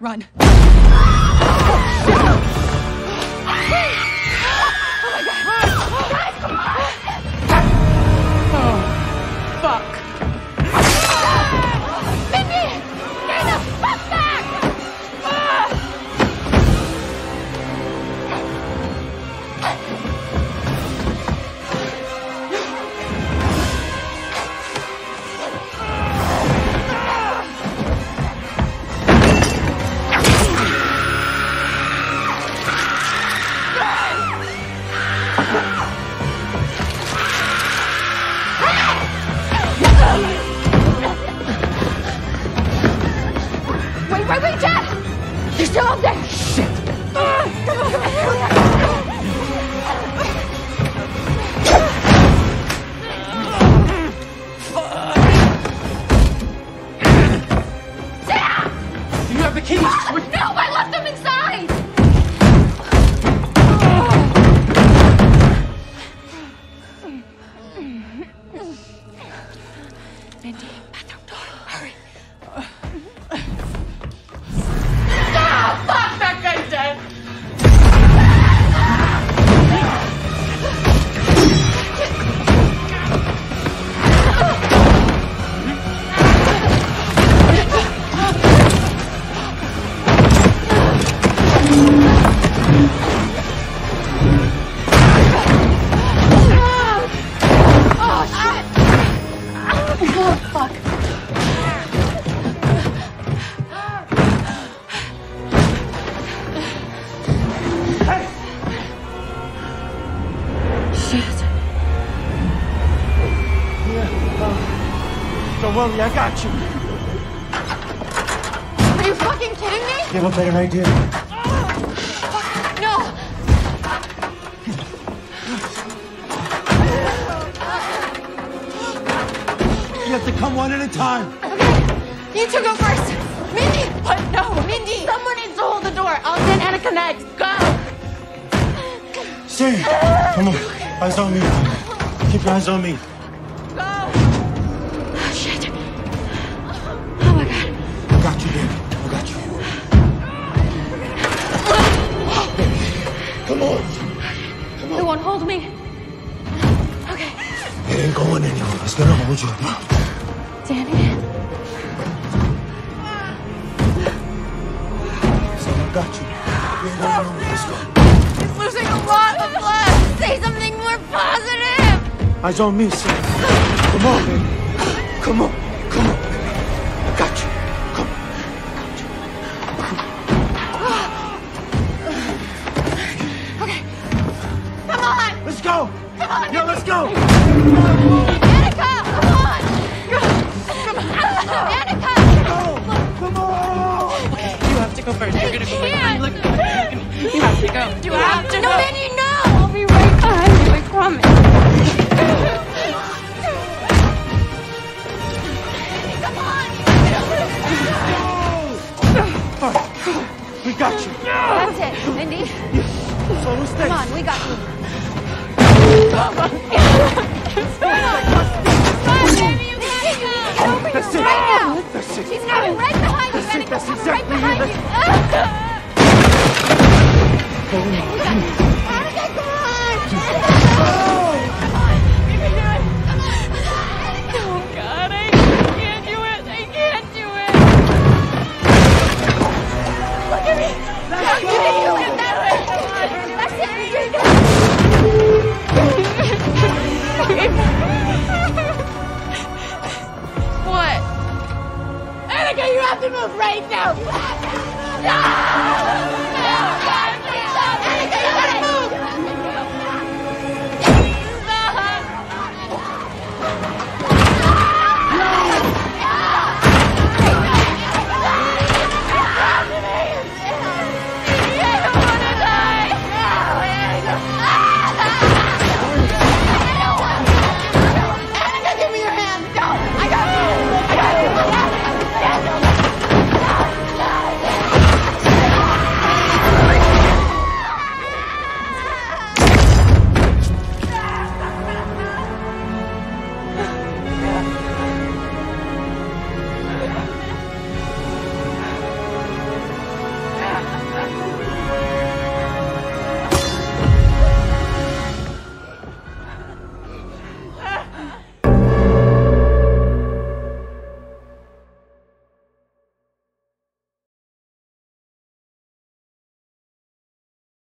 Run. keys? No, I left them inside! Mindy, Don't worry, I got you. Are you fucking kidding me? You have a better idea? No! You have to come one at a time. Okay. You two go first! Mindy! What? No! Mindy! Someone needs to hold the door! I'll send Anika next! Go! See, come on. Eyes on me. Keep your eyes on me. You, baby. I got you. Come on. Come on. It won't hold me. Okay. It ain't going anywhere. It's gonna hold you. Danny. So I got you. You ain't going nowhere. Let's go. He's losing a lot of blood! Say something more positive! Eyes on me, son. Come on, baby. Come on. Come on. Go first. You're gonna go first. can't. Look, look, you have to go. You have to No, go. Mindy, no! I'll be right behind you, I promise. Come on! We got you. That's it, Mindy. So who's Come on, we got you. You have to move right now. No!